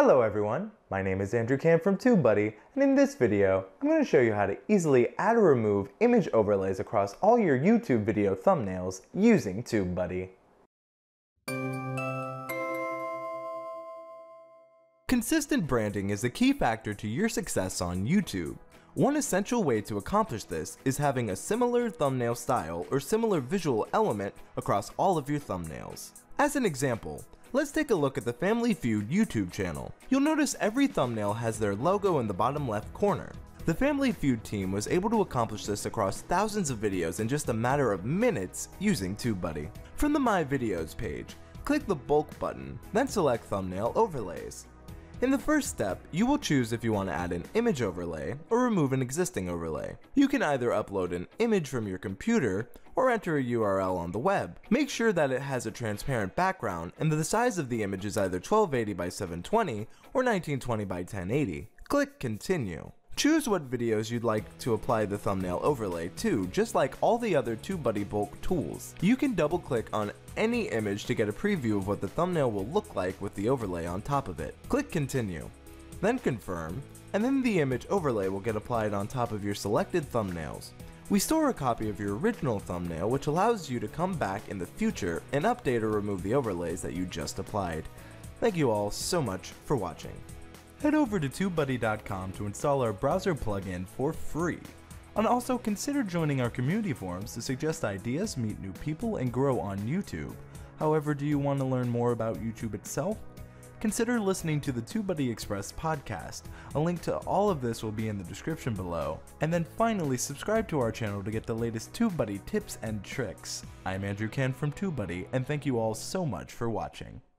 Hello everyone, my name is Andrew Camp from TubeBuddy, and in this video, I'm going to show you how to easily add or remove image overlays across all your YouTube video thumbnails using TubeBuddy. Consistent branding is a key factor to your success on YouTube. One essential way to accomplish this is having a similar thumbnail style or similar visual element across all of your thumbnails. As an example, let's take a look at the Family Feud YouTube channel. You'll notice every thumbnail has their logo in the bottom left corner. The Family Feud team was able to accomplish this across thousands of videos in just a matter of minutes using TubeBuddy. From the My Videos page, click the bulk button, then select thumbnail overlays. In the first step, you will choose if you want to add an image overlay or remove an existing overlay. You can either upload an image from your computer or enter a URL on the web. Make sure that it has a transparent background and that the size of the image is either 1280 by 720 or 1920 by 1080. Click continue. Choose what videos you'd like to apply the thumbnail overlay to, just like all the other TubeBuddy bulk tools. You can double click on any image to get a preview of what the thumbnail will look like with the overlay on top of it. Click continue, then confirm, and then the image overlay will get applied on top of your selected thumbnails. We store a copy of your original thumbnail which allows you to come back in the future and update or remove the overlays that you just applied. Thank you all so much for watching. Head over to TubeBuddy.com to install our browser plugin for free. And also consider joining our community forums to suggest ideas, meet new people, and grow on YouTube. However, do you want to learn more about YouTube itself? Consider listening to the TubeBuddy Express podcast. A link to all of this will be in the description below. And then finally, subscribe to our channel to get the latest TubeBuddy tips and tricks. I'm Andrew Camp from TubeBuddy, and thank you all so much for watching.